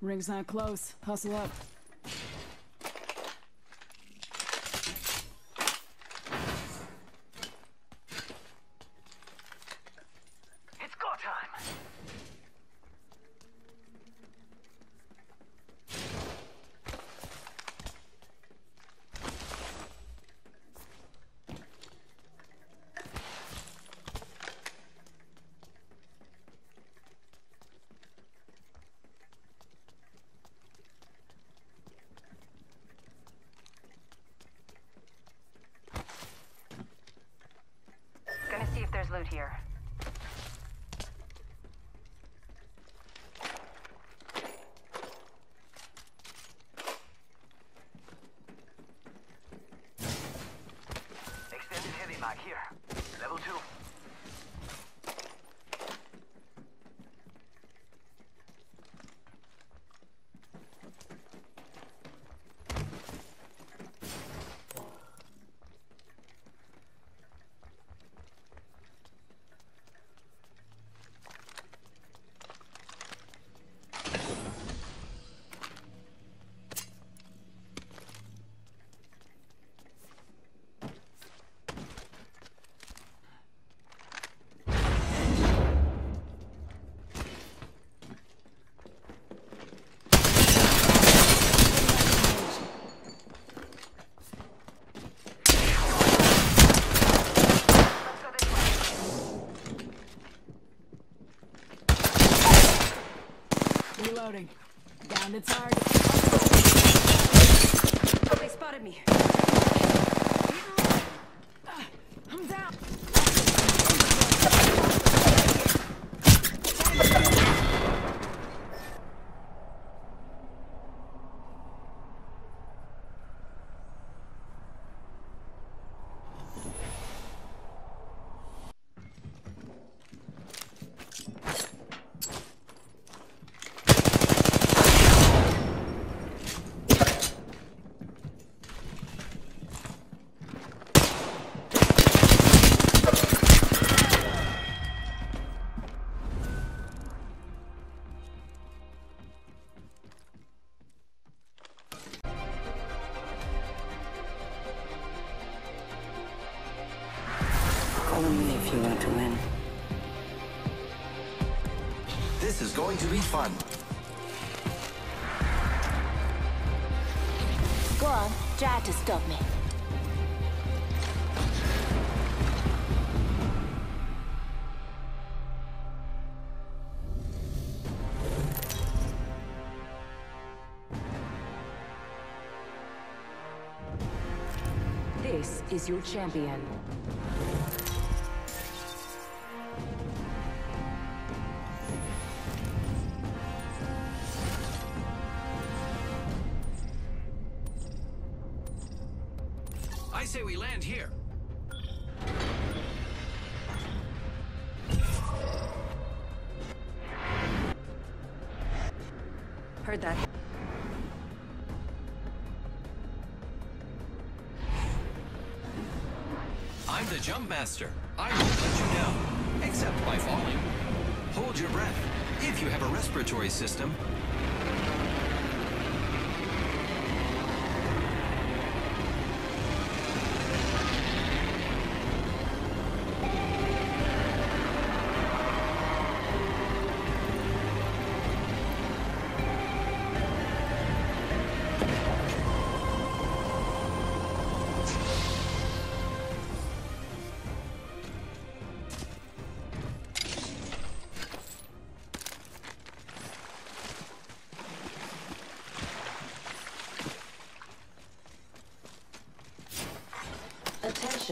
Ring's not close. Hustle up. Here. Down to target. Oh, they spotted me. Uh, I'm down. Only if you want to win. This is going to be fun. Go on, try to stop me. This is your champion. Heard that. I'm the jump master. I won't let you down, except by falling. Hold your breath. If you have a respiratory system,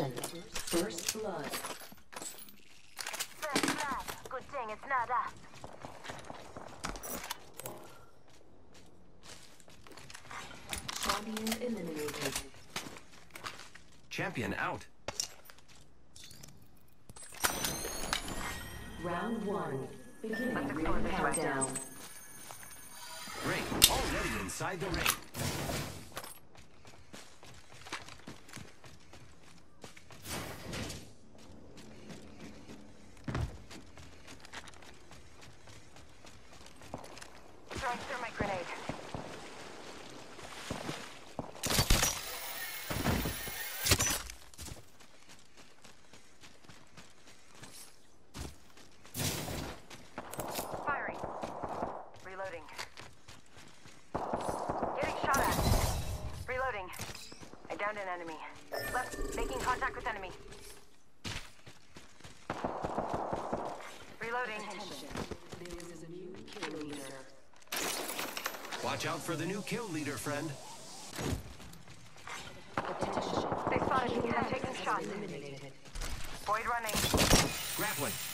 Attention. First blood. First blood. Good thing it's not us. Champion eliminated. champion out. Round one. Beginning Let's ring explore this way. countdown. Ring already inside the ring. throwing thermite grenade. Firing. Reloading. Getting shot. Reloading. I downed an enemy. Left, making contact with enemy. Watch out for the new kill leader, friend. They spotted me shots. Void running. Grappling.